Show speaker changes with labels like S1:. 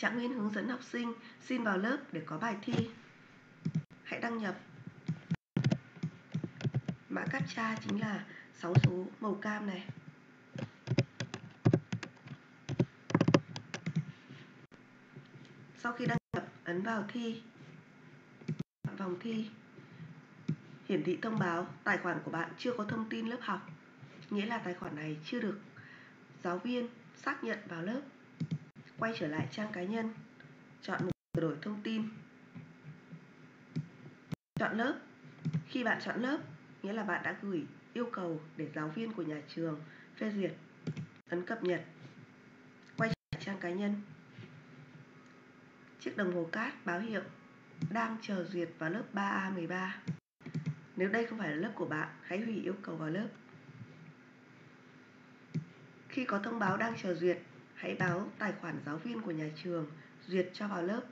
S1: Trạng Nguyên hướng dẫn học sinh xin vào lớp để có bài thi. Hãy đăng nhập. Mã captcha chính là 6 số màu cam này. Sau khi đăng nhập, ấn vào thi. Vòng thi. Hiển thị thông báo tài khoản của bạn chưa có thông tin lớp học, nghĩa là tài khoản này chưa được giáo viên xác nhận vào lớp. Quay trở lại trang cá nhân, chọn mục sửa đổi thông tin. Chọn lớp. Khi bạn chọn lớp, nghĩa là bạn đã gửi yêu cầu để giáo viên của nhà trường phê duyệt. Ấn cập nhật. Quay trở lại trang cá nhân. Chiếc đồng hồ cát báo hiệu đang chờ duyệt vào lớp 3A13. Nếu đây không phải là lớp của bạn, hãy hủy yêu cầu vào lớp. Khi có thông báo đang chờ duyệt, hãy báo tài khoản giáo viên của nhà trường duyệt cho vào lớp.